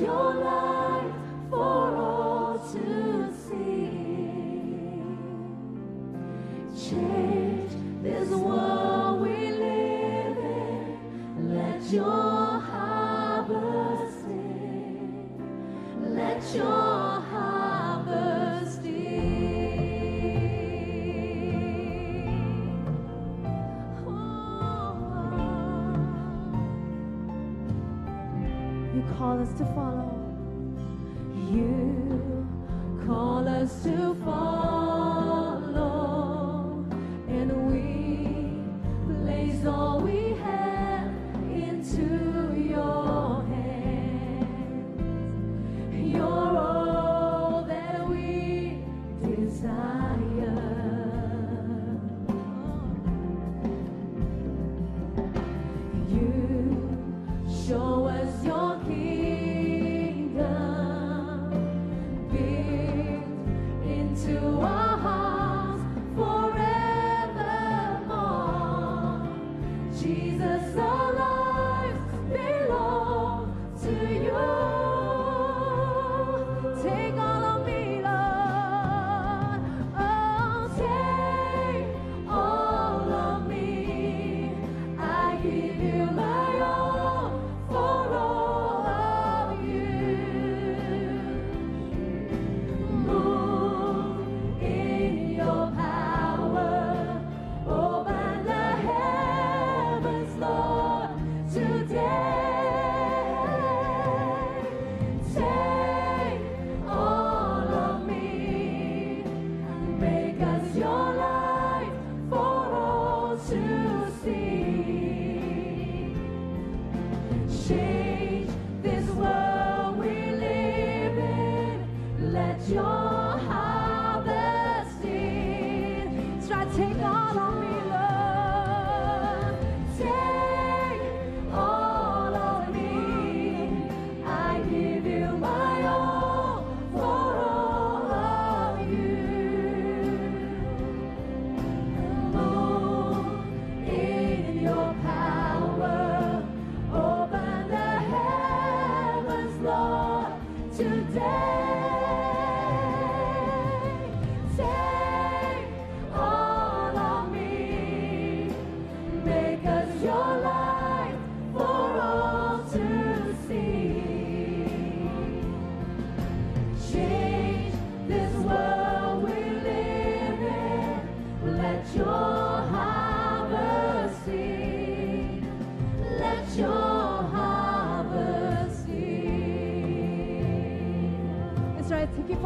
your love. us to follow.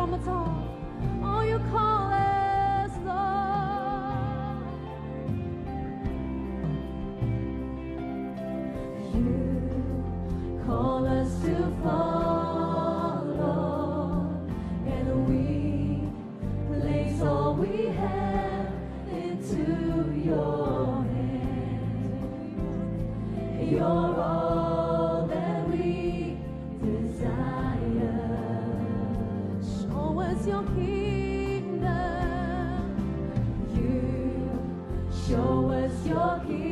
from. All you call. Show us your kingdom.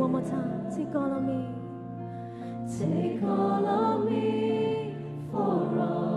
one more time. Take all of me. Take all of me for all.